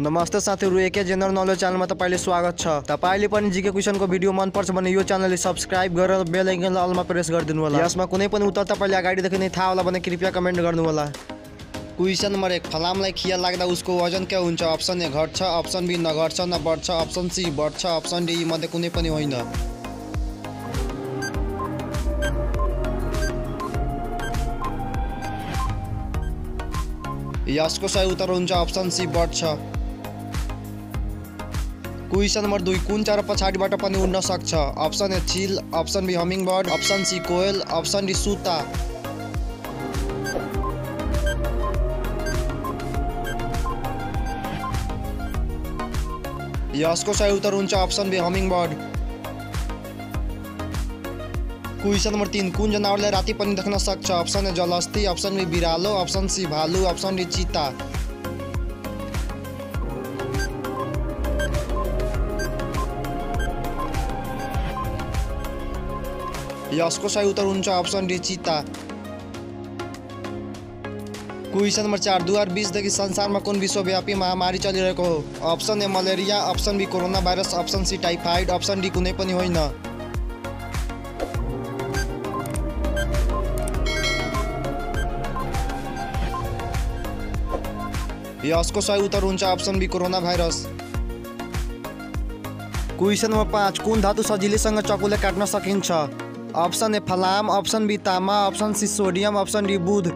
नमस्ते साथीहरू A K general knowledge च्यानलमा तपाईँले स्वागत छ। तपाईँले पनि जिके क्वेसनको भिडियो मनपर्छ भने यो च्यानलले सब्सक्राइब गरेर बेल आइकनलाई अलमा प्रेस गरिदिनु होला। यसमा कुनै पनि उत्तर तपाईँले अगाडिदेखि नै थाहा होला भने कृपया कमेन्ट गर्नु होला। क्वेसन नम्बर एक फलामलाई खिया लाग्दा उसको वजन क्या हुन्छ? अप्सन ए घट्छ। अप्सन बी नघट्छ न बढ्छ अप्सन सी बढ्छ। अप्सन डी मध्ये कुनै पनि होइन। यसको सही उत्तर हुन्छ अप्सन सी बढ्छ। क्वेसन नम्बर दुई कुन चरा पछाडिबाट पनि उड्न सक्छ? Option A chill option B hummingbird option C coil option D सुता यसको सही उत्तर हुन्छ बी हमिङ बर्ड क्वेसन नम्बर तिन कुन जनावरले राति पनि देख्न सक्छ? ए जलस्ती अप्सन बी बिरालो. अप्सन सी भालु. अप्सन डी चिता. यसको सही उत्तर हुन्छ अप्सन डी चिता क्वेसन नम्बर चार दुई हज़ार बिसदेखि संसारमा कुन विश्वव्यापी महामारी चलिरहेको हो option A malaria option B corona virus option C typhoid option D कुनै पनि होइन यसको सही उत्तर हुन्छ option B corona virus question number पाँच कुन धातु सजिलैसँग चकुले काट्न सकिन्छ अप्सन ए फलाम अप्सन बी तामा option C sodium option D बुध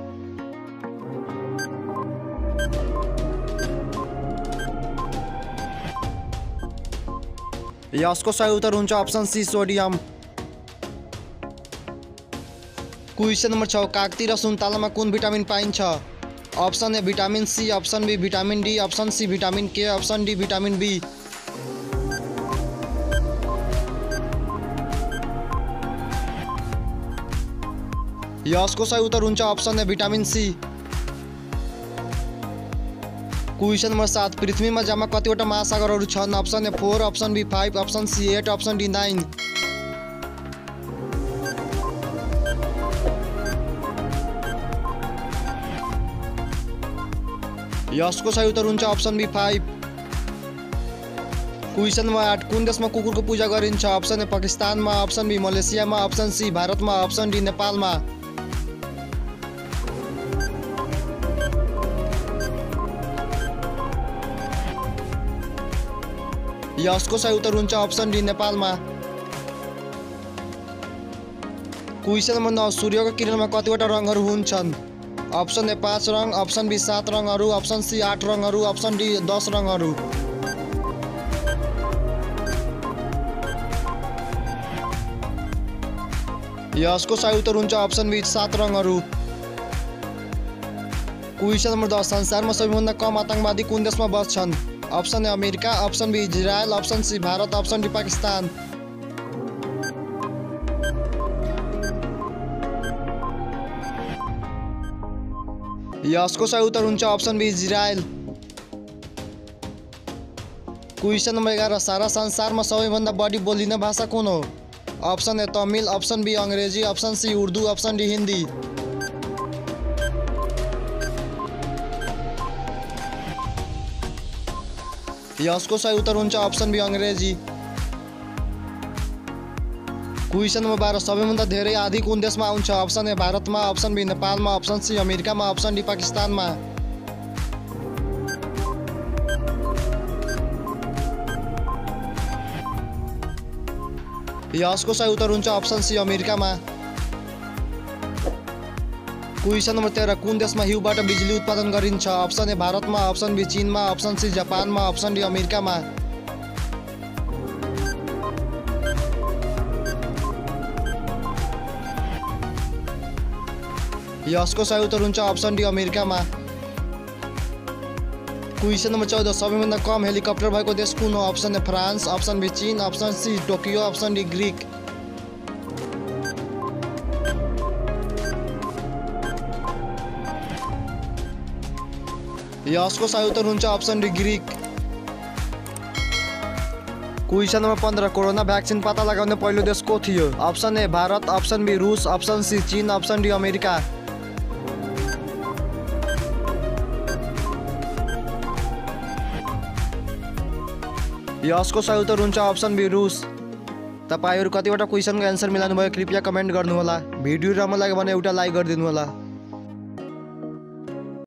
यसको सही उत्तर हुन्छ option C sodium question number छ, कागती र सुन्तलामा कुन भिटामिन पाइन्छ option A vitamin C option B vitamin D option C vitamin K option D vitamin B यसको सही उत्तर हुन्छ option A vitamin C. Question number सात पृथ्वीमा जम्मा कतिवटा महासागरहरू छन्? Option A four option B five option C eight option D nine. यसको सही उत्तर हुन्छ option B five. Question number आठ कुन देशमा कुकुरको पूजा गरिन्छ? अप्सन ए पाकिस्तानमा अप्सन बी मलेसियामा अप्सन सी भारतमा अप्सन डी नेपालमा। यसको सही उत्तर हुन्छ अप्सन डी नेपालमा। क्वेसन नम्बर नौ सूर्यको किरणमा कतिवटा रङहरू हुन्छन्? अप्सन ए पाँच रङ अप्सन बी सात रङहरू अप्सन सी आठ रङहरू अप्सन डी दस रङहरू। यसको सही उत्तर हुन्छ अप्सन बी सात रङहरू। क्वेसन नम्बर दस संसारमा सबैभन्दा कम आतङ्कवादी कुन देशमा बस्छन्? Option A America option B Israel option C Bharat option D Pakistan यसको सही उत्तर हुन्छ option B Israel question number एघार सारा संसारमा सबैभन्दा बढी बोलिने भाषा कुन हो? Option A Tamil. Option B Angrezi. Option C Urdu. Option D Hindi. यसको सही उत्तर हुन्छ option B Angrezi. Question number बाह्र सबैभन्दा धेरै आधी कुन देशमा आउँछ? अप्सन ए भारतमा अप्सन बी नेपालमा अप्सन सी अमेरिकामा अप्सन डी पाकिस्तानमा। यसको सही उत्तर हुन्छ अप्सन सी अमेरिकामा। क्वेसन नम्बर तेह्र कुन देशमा हिउँबाट बिजुली उत्पादन गरिन्छ? अप्सन ए भारतमा अप्सन बी चिनमा अप्सन सी जापानमा अप्सन डी अमेरिकामा। यसको सही उत्तर हुन्छ अप्सन डी अमेरिकामा। क्वेसन नम्बर चौध सबैभन्दा कम हेलिकप्टर भएको देश कुन हो? Option A France option B चिन option C Tokyo option D Greek. यसको सही उत्तर हुन्छ option D Greek question number पन्ध्र कोरोना भ्याक्सिन पत्ता लगाउने पहिलो देश को थियो। Option A Bharat option B रुस अप्सन सी चिन अप्सन डी अमेरिका। यसको सही उत्तर हुन्छ अप्सन बी रुस। तपाईँहरू कतिवटा क्वेसनको एन्सर मिलाउनु भयो कृपया कमेन्ट गर्नुहोला। भिडियो राम्रो लाग्यो भने एउटा लाइक गरिदिनु होला